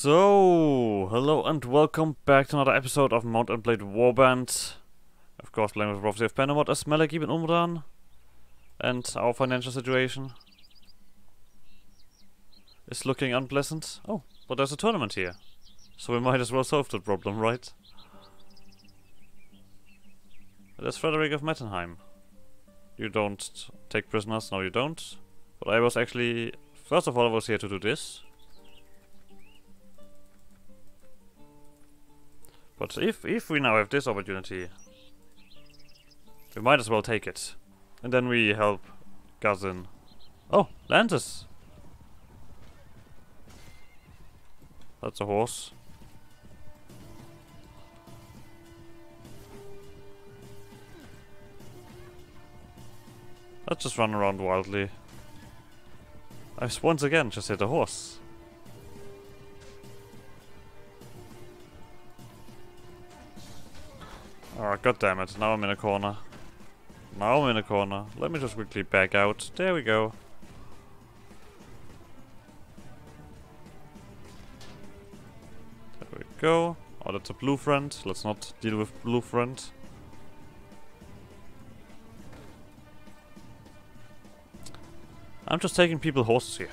So, hello and welcome back to another episode of Mount and Blade Warband. Of course, playing with Prophecy of Pendor mod as Malek ibn Umran. And our financial situation is looking unpleasant. Oh, but there's a tournament here. So we might as well solve the problem, right? There's Frederick of Mettenheim. You don't take prisoners, no you don't. But I was actually... First of all, I was here to do this. But if if we now have this opportunity, we might as well take it. And then we help Gazin. Oh, Lantis! That's a horse. Let's just run around wildly. I once again just hit a horse. Oh, god damn it. Now I'm in a corner. Now I'm in a corner. Let me just quickly back out. There we go. There we go. Oh, that's a blue friend. Let's not deal with blue friend. I'm just taking people horses here.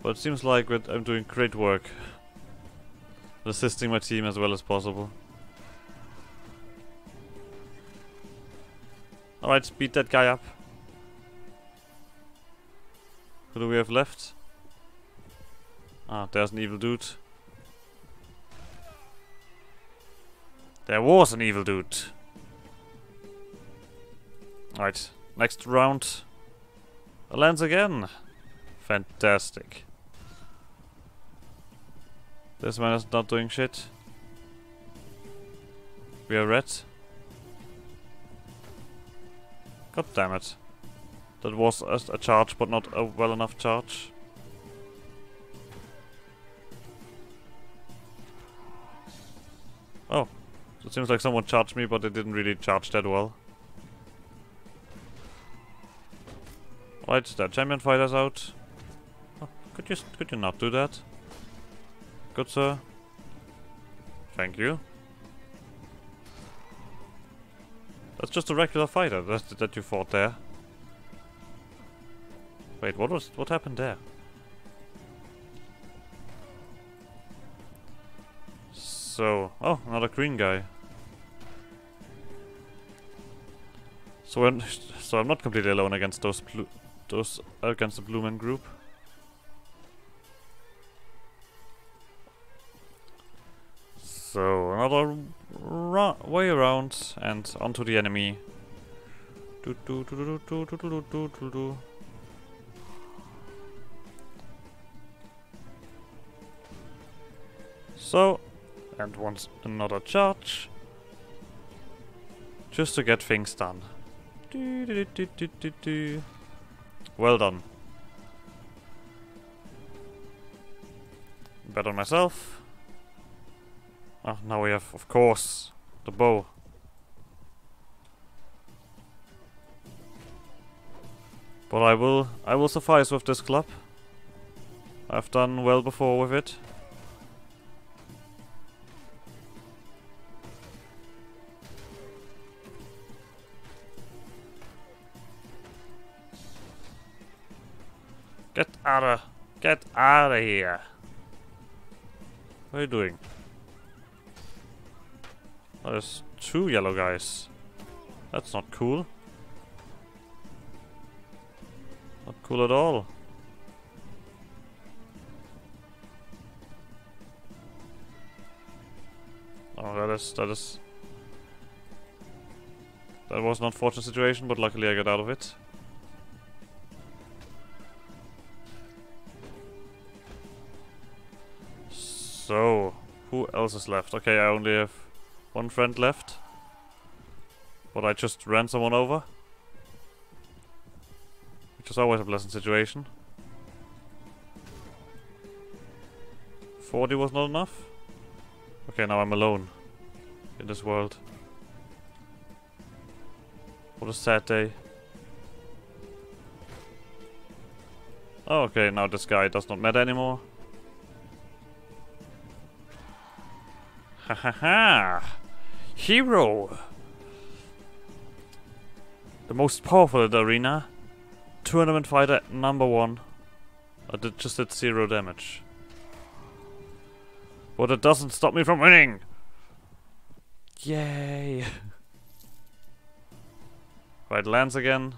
But it seems like I'm doing great work. Assisting my team as well as possible. Alright, beat that guy up. Who do we have left? Ah, there's an evil dude. There was an evil dude. Alright, next round. A lance again. Fantastic. This man is not doing shit. We are red. God damn it. That was a, a charge, but not a well enough charge. Oh. It seems like someone charged me, but they didn't really charge that well. Right, that champion fighter's out. Oh, could you could you not do that? Good sir. Thank you. That's just a regular fighter that, that you fought there. Wait, what was what happened there? So, oh, another green guy. So, I'm, so I'm not completely alone against those blue, those against the blue man group. So another way around and onto the enemy. So, and once another charge. Just to get things done. Do, do, do, do, do, do. Well done. Bet on myself. Oh, now we have, of course, the bow. But I will, I will suffice with this club. I've done well before with it. Get out of, get out of here. What are you doing? Oh, there's two yellow guys. That's not cool. Not cool at all. Oh, that is, that is... That was an unfortunate situation, but luckily I got out of it. So, who else is left? Okay, I only have one friend left. But I just ran someone over. Which is always a pleasant situation. 40 was not enough? Okay, now I'm alone. In this world. What a sad day. Oh, okay, now this guy does not matter anymore. Ha ha ha! Hero! The most powerful in the arena. Tournament fighter number one. I did just did zero damage. But it doesn't stop me from winning! Yay! right, lands again.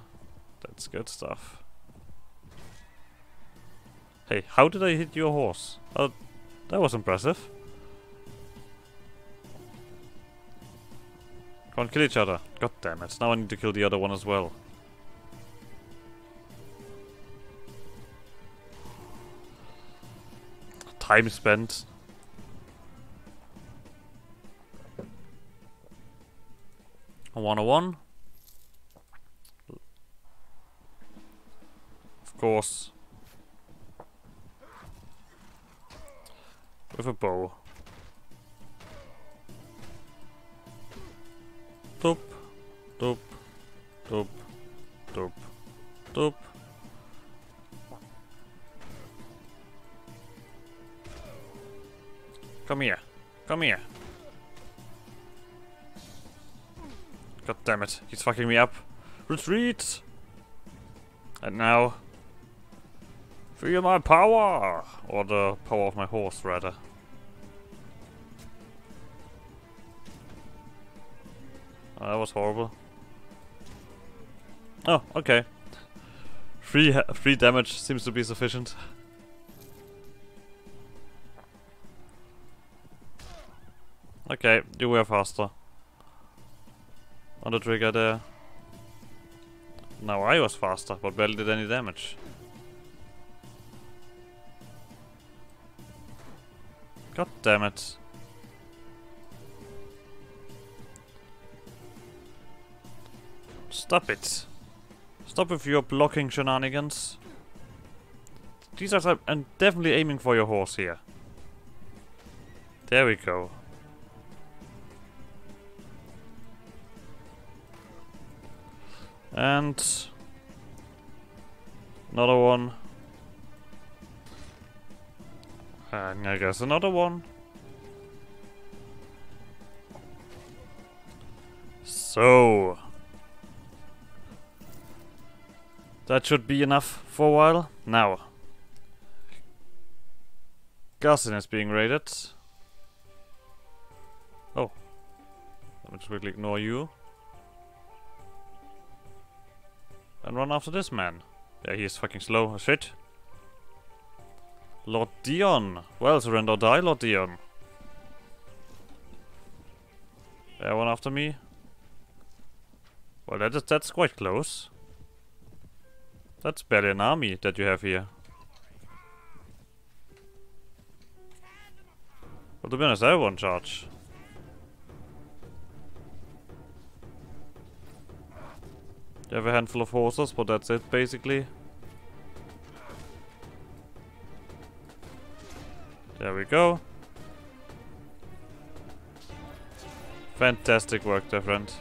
That's good stuff. Hey, how did I hit your horse? Oh, that was impressive. Come on, kill each other. God damn it. Now I need to kill the other one as well. Time spent. A one on one. Of course. With a bow. Doop, doop, doop, doop. Come here. Come here. God damn it. He's fucking me up. Retreat! And now... Feel my power! Or the power of my horse, rather. Oh, that was horrible. Oh, okay. Free, free damage seems to be sufficient. Okay, you were faster. On the trigger there. Now I was faster, but barely did any damage. God damn it. Stop it. Stop with your blocking shenanigans. These are... I'm definitely aiming for your horse here. There we go. And... Another one. And I guess another one. So... That should be enough for a while. Now. Garson is being raided. Oh. Let me just quickly ignore you. And run after this man. Yeah, he is fucking slow as shit. Lord Dion. Well, surrender or die, Lord Dion. There, one after me. Well, that is, that's quite close. That's barely an army that you have here. Well, to be honest, I have one charge. You have a handful of horses, but that's it, basically. There we go. Fantastic work there, friend.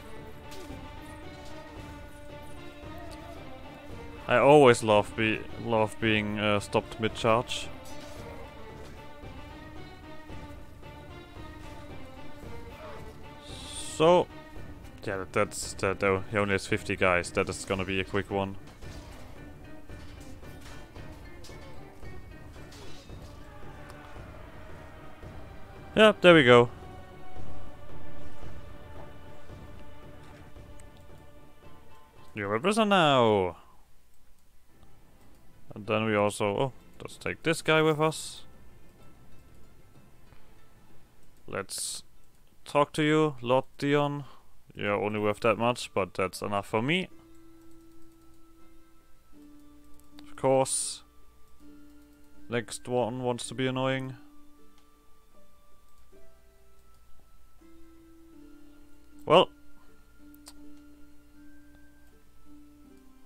I always love be love being uh, stopped mid-charge. So, yeah, that's that. He only has 50 guys. That is gonna be a quick one. Yeah, there we go. You're a prisoner now. And then we also... Oh, let's take this guy with us. Let's talk to you, Lord Dion. You're only worth that much, but that's enough for me. Of course. Next one wants to be annoying. Well.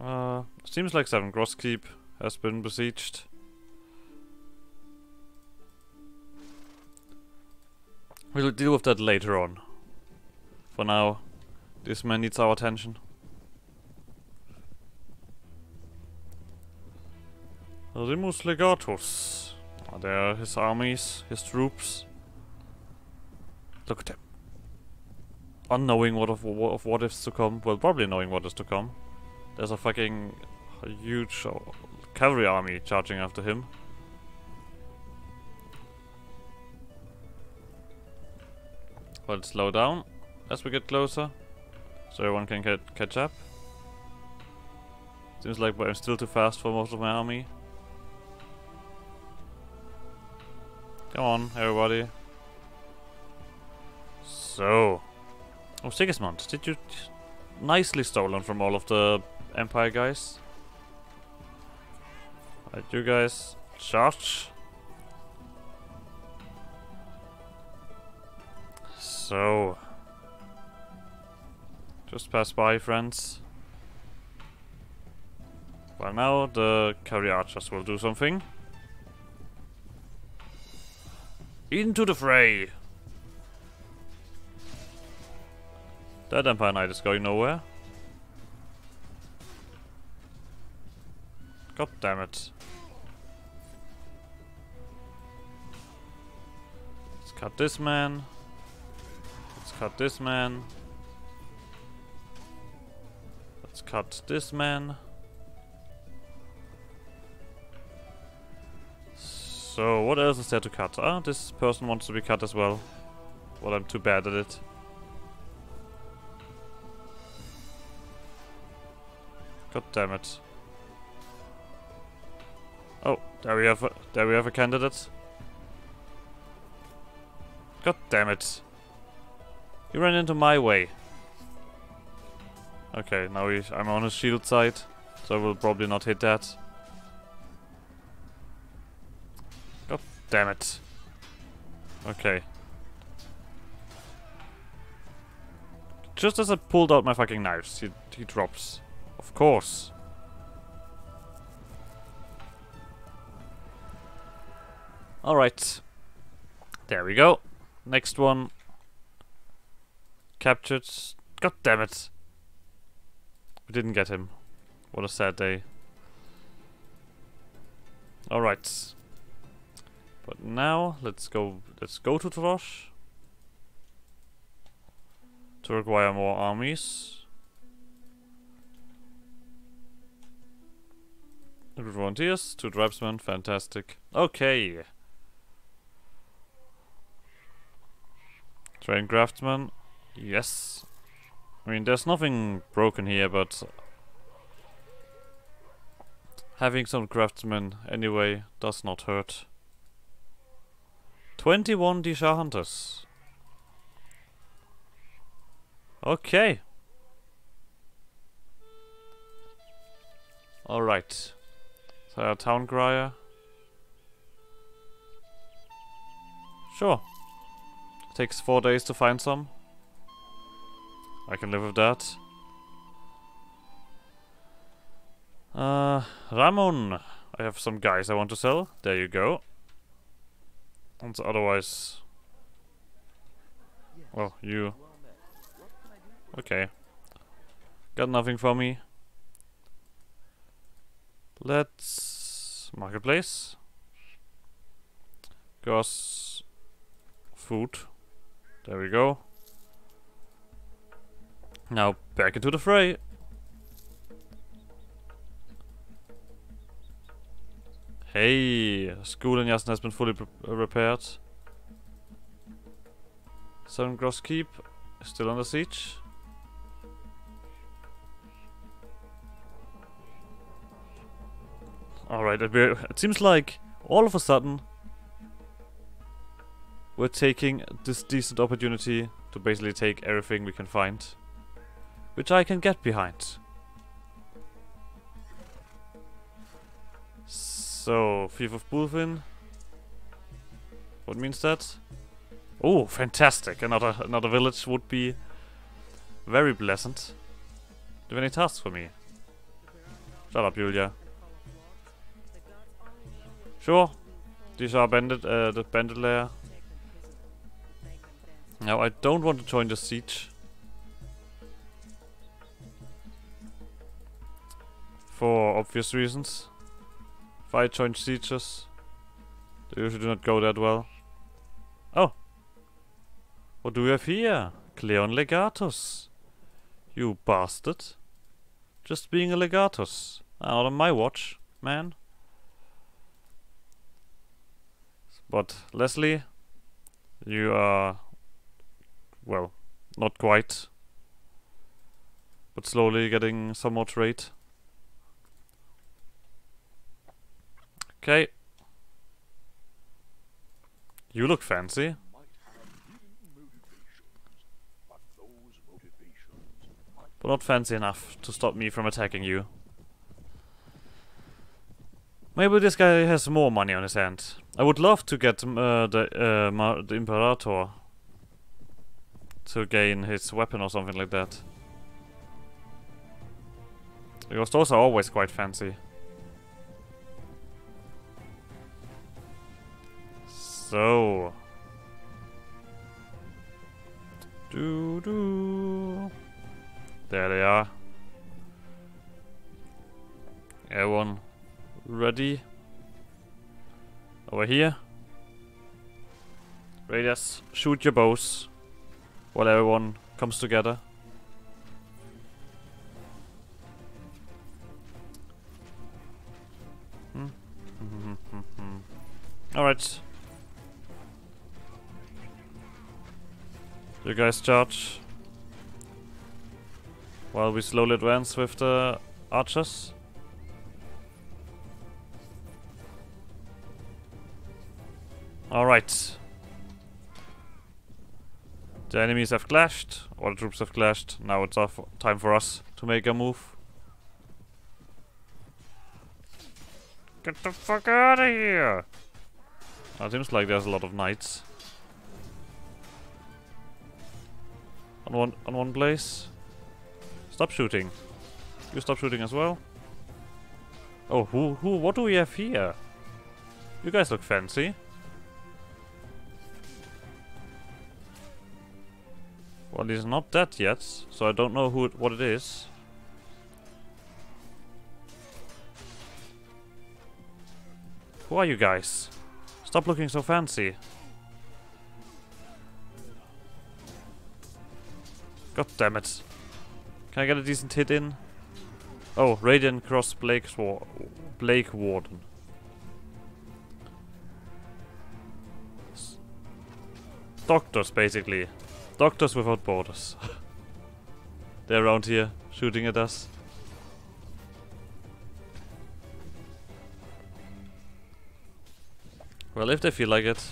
Uh, seems like Sevengros Keep has been besieged. We'll deal with that later on. For now, this man needs our attention. Rimus Legatus. There his armies, his troops. Look at them. Unknowing what of, what of what is to come. Well, probably knowing what is to come. There's a fucking huge cavalry army charging after him. Well, slow down as we get closer, so everyone can get, catch up. Seems like I'm still too fast for most of my army. Come on, everybody. So. Oh, Sigismund, did you... Nicely stolen from all of the Empire guys. Right, you guys, charge. So. Just pass by, friends. Well, now the cavalry archers will do something. Into the fray! That Empire Knight is going nowhere. God damn it. Let's cut this man. Let's cut this man. Let's cut this man. So, what else is there to cut? Ah, this person wants to be cut as well. Well, I'm too bad at it. God damn it. Oh, there we have a, there we have a candidate. God damn it. You ran into my way. Okay, now I'm on his shield side, so I will probably not hit that. God damn it. Okay. Just as I pulled out my fucking knives, he, he drops. Of course. Alright. There we go. Next one. Captured. God damn it. We didn't get him. What a sad day. Alright. But now let's go let's go to Trosh to require more armies. Volunteers, two tribesmen, fantastic. Okay. Train craftsman, yes. I mean, there's nothing broken here, but having some craftsmen anyway does not hurt. 21 D'Shar Hunters. Okay. Alright. So our town crier. Sure. Takes four days to find some. I can live with that. Uh, Ramon. I have some guys I want to sell. There you go. And otherwise... Well, you... Okay. Got nothing for me. Let's... Marketplace. Goes... Food. There we go. Now back into the fray. Hey, school in Yassen has been fully uh, repaired. Seven Gross Keep still under siege. Alright, it seems like all of a sudden we're taking this decent opportunity to basically take everything we can find. Which I can get behind. So, Fief of Bulfin. What means that? Oh, fantastic! Another another village would be very pleasant. Do you have any tasks for me? Shut up, Julia. Sure. These are bandit, uh, the bandit lair. Now, I don't want to join the siege. For obvious reasons. If I join sieges, they usually do not go that well. Oh! What do we have here? Cleon Legatus. You bastard. Just being a Legatus. Not on my watch, man. But Leslie, you are, well, not quite, but slowly getting some more trait. Okay. You look fancy. But not fancy enough to stop me from attacking you. Maybe this guy has more money on his hand. I would love to get uh, the, uh, the Imperator to gain his weapon or something like that. Because those are always quite fancy. So. Do do. There they are. Everyone ready? Over here. Raiders, shoot your bows while everyone comes together. Hmm. hmm, hmm, hmm Alright. You guys charge. While we slowly advance with the archers. Alright. The enemies have clashed, all the troops have clashed. Now it's time for us to make a move. Get the fuck out of here! Oh, it seems like there's a lot of knights. On one on one place. Stop shooting. You stop shooting as well. Oh, who, who, what do we have here? You guys look fancy. Well, he's not dead yet, so I don't know who it, what it is. Who are you guys? Stop looking so fancy. God damn it. Can I get a decent hit in? Oh, Radiant Cross Blake, Blake Warden. Doctors, basically. Doctors Without Borders. They're around here, shooting at us. Well, if they feel like it.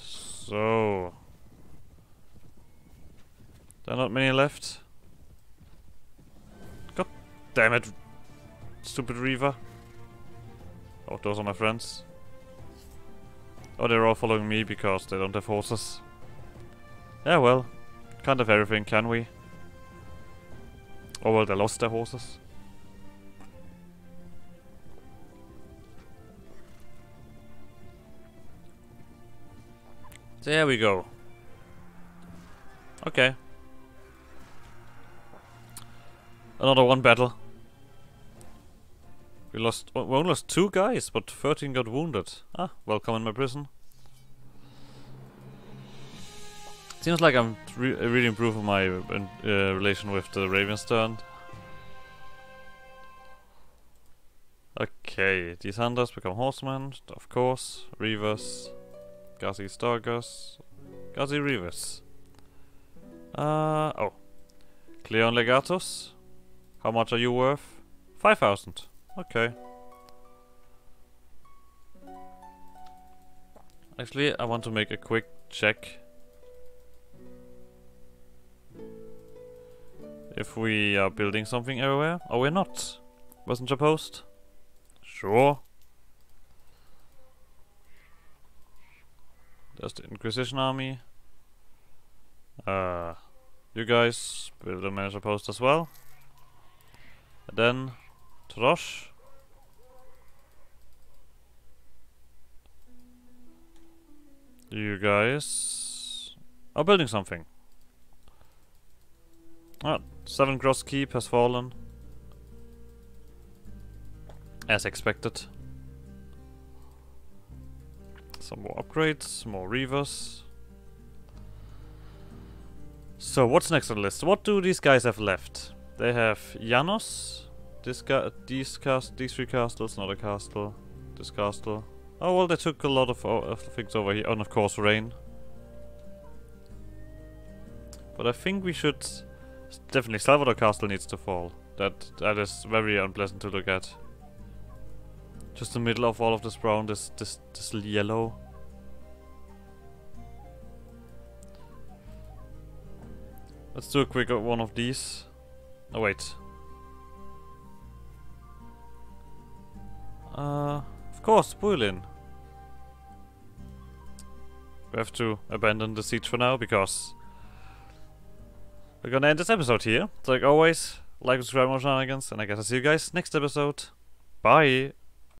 So... There are not many left. God damn it. Stupid Reaver. Oh, those are my friends. Oh, they're all following me because they don't have horses. Yeah, well. Can't have everything, can we? Oh well, they lost their horses. There we go. Okay. Another one battle. We lost, we only lost two guys, but 13 got wounded. Ah, welcome in my prison. Seems like I'm re really improving my uh, uh, relation with the Ravenstern. Okay, these hunters become horsemen, of course. Reavers. Gazi Stargus. Gazi Reavers. Uh, oh. Cleon Legatus. How much are you worth? 5,000. Okay. Actually, I want to make a quick check. If we are building something everywhere. Oh, we're not. Wasn't supposed. Sure. There's the Inquisition army. Uh, you guys build a measure post as well. And then Trosh. You guys are building something. Ah, Seven Cross Keep has fallen. As expected. Some more upgrades, more reavers. So, what's next on the list? What do these guys have left? They have Janos, this guy, these cast, these three castles, not a castle, this castle. Oh well, they took a lot of, of things over here, and of course rain. But I think we should definitely Salvador Castle needs to fall. That that is very unpleasant to look at. Just the middle of all of this brown, this this this yellow. Let's do a quick uh, one of these. Oh wait. Uh, of course, Builin. We have to abandon the siege for now because we're gonna end this episode here. So like always, like, subscribe, more shenanigans, and I guess I'll see you guys next episode. Bye!